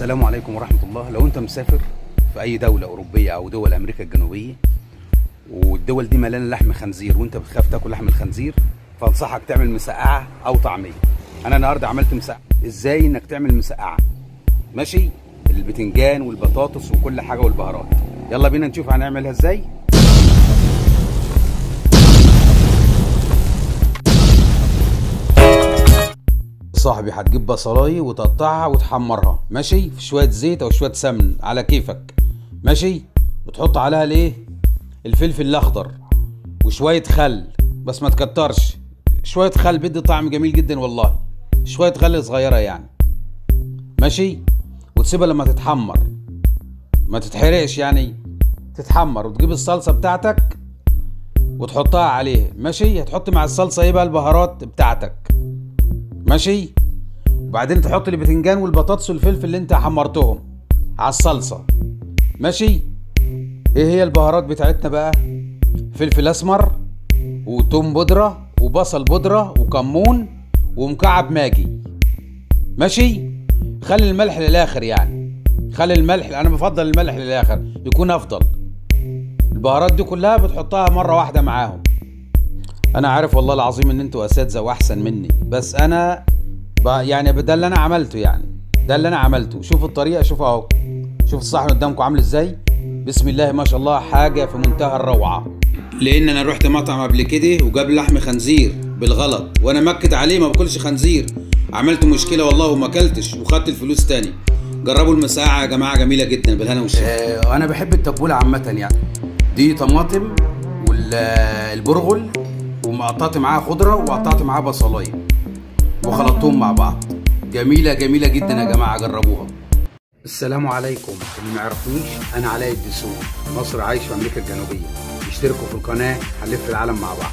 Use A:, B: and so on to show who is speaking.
A: السلام عليكم ورحمة الله. لو أنت مسافر في أي دولة أوروبية أو دول أمريكا الجنوبية والدول دي مليانة لحم خنزير وأنت بتخاف تاكل لحم الخنزير فأنصحك تعمل مسقعة أو طعمية. أنا النهاردة عملت مسقعة. إزاي إنك تعمل مسقعة؟ ماشي؟ البتنجان والبطاطس وكل حاجة والبهارات. يلا بينا نشوف هنعملها إزاي. صاحبي هتجيب بصلاية وتقطعها وتحمرها ماشي؟ في شوية زيت أو شوية سمن على كيفك ماشي؟ وتحط عليها الإيه؟ الفلفل الأخضر وشوية خل بس ما تكترش. شوية خل بيدي طعم جميل جدا والله. شوية خل صغيرة يعني ماشي؟ وتسيبها لما تتحمر. ما تتحرقش يعني تتحمر. وتجيب الصلصة بتاعتك وتحطها عليه ماشي؟ هتحط مع الصلصة إيه بقى؟ البهارات بتاعتك. ماشي؟ وبعدين تحط البتنجان والبطاطس والفلفل اللي انت حمرتهم على الصلصة. ماشي؟ إيه هي البهارات بتاعتنا بقى؟ فلفل أسمر وتوم بودرة وبصل بودرة وكمون ومكعب ماجي. ماشي؟ خلي الملح للآخر يعني. خلي الملح أنا بفضل الملح للآخر يكون أفضل. البهارات دي كلها بتحطها مرة واحدة معاهم. أنا عارف والله العظيم إن أنتوا أساتذة وأحسن مني بس أنا ب... يعني ده اللي أنا عملته يعني ده اللي أنا عملته. شوف الطريقة شوف أهو. شوف الصحن قدامكم عامل إزاي. بسم الله ما شاء الله حاجة في منتهى الروعة. لأن أنا رحت مطعم قبل كده وجاب لحم خنزير بالغلط وأنا مكد عليه ما باكلش خنزير. عملت مشكلة والله وما أكلتش وخدت الفلوس تاني. جربوا المساعة يا جماعة جميلة جدا بالهنا والشفا. آه أنا بحب التبولة عامة يعني. دي طماطم والبرغل وقطعت معاها خضرة وقطعت معاها بصلاية. وخلطتهم مع بعض. جميلة جميلة جدا يا جماعة جربوها. السلام عليكم. اللي ما يعرفنيش أنا علاء الدسوقي مصر عايش في أمريكا الجنوبية. اشتركوا في القناة هنلف العالم مع بعض.